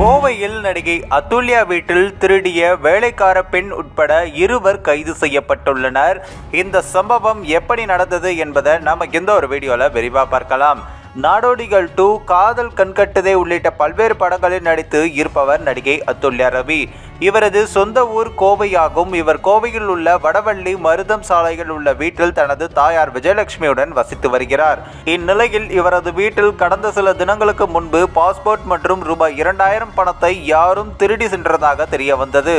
கோவையில் நடிகை அதுல்யா வீட்டில் திருடிய வேலைக்கார பெண் உட்பட இருவர் கைது செய்யப்பட்டுள்ளனர். இந்த சம்பவம் எப்படி நடந்தது என்பதை நம்ம இந்த ஒரு வீடியோவில் விரிவாக பார்க்கலாம். நாடோடிகள் டூ காதல் கண்கட்டுதே உள்ளிட்ட பல்வேறு படங்களில் நடித்து இருப்பவர் நடிகை அதுல்யா ரவி. இவரது சொந்த ஊர் கோவையாகும். இவர் கோவையில் உள்ள வடவள்ளி மருதம் சாலையில் உள்ள வீட்டில் தனது தாயார் விஜயலட்சுமியுடன் வசித்து வருகிறார். இந்நிலையில் இவரது வீட்டில் கடந்த சில தினங்களுக்கு முன்பு பாஸ்போர்ட் மற்றும் ரூபாய் இரண்டாயிரம் பணத்தை யாரும் திருடி சென்றதாக தெரிய வந்தது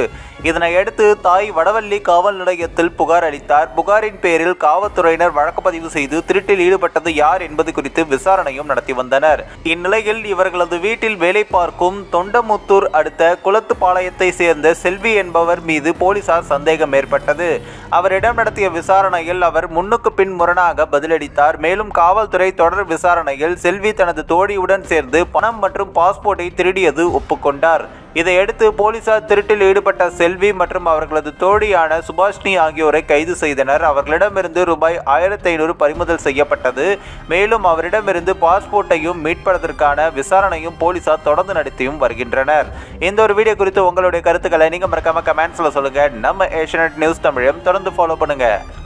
இதனையடுத்து தாய் வடவள்ளி காவல் நிலையத்தில் புகார் அளித்தார். புகாரின் பேரில் காவல்துறையினர் வழக்கு பதிவு செய்து திருட்டில் ஈடுபட்டது யார் என்பது குறித்து விசாரணையும் நடத்தி வந்தனர். இந்நிலையில் இவர்களது வீட்டில் வேலை பார்க்கும் தொண்டமுத்தூர் அடுத்த குளத்துப்பாளையத்தை சேர்ந்த செல்வி என்பவர் மீது போலீசார் சந்தேகம் ஏற்பட்டது. அவரிடம் நடத்திய விசாரணையில் அவர் முன்னுக்கு பின் முரணாக பதிலளித்தார். மேலும் காவல்துறை தொடர் விசாரணையில் செல்வி தனது தோழியுடன் சேர்ந்து பணம் மற்றும் பாஸ்போர்ட்டை திருடியது ஒப்புக்கொண்டார். இதையடுத்து போலீசார் திருட்டில் ஈடுபட்ட செல்வி மற்றும் அவர்களது தோழியான சுபாஷினி ஆகியோரை கைது செய்தனர். அவர்களிடமிருந்து ரூபாய் ஆயிரத்தி ஐநூறு பறிமுதல் செய்யப்பட்டது. மேலும் அவரிடமிருந்து பாஸ்போர்ட்டையும் மீட்பதற்கான விசாரணையும் போலீசார் தொடர்ந்து நடத்தியும் வருகின்றனர். இந்த ஒரு வீடியோ குறித்து உங்களுடைய கருத்துக்களை நீங்கள் மறக்காம கமெண்ட்ஸில் சொல்லுங்கள் நம்ம ஏஷியநெட் நியூஸ் தமிழையும் தொடர்ந்து ஃபாலோ பண்ணுங்கள்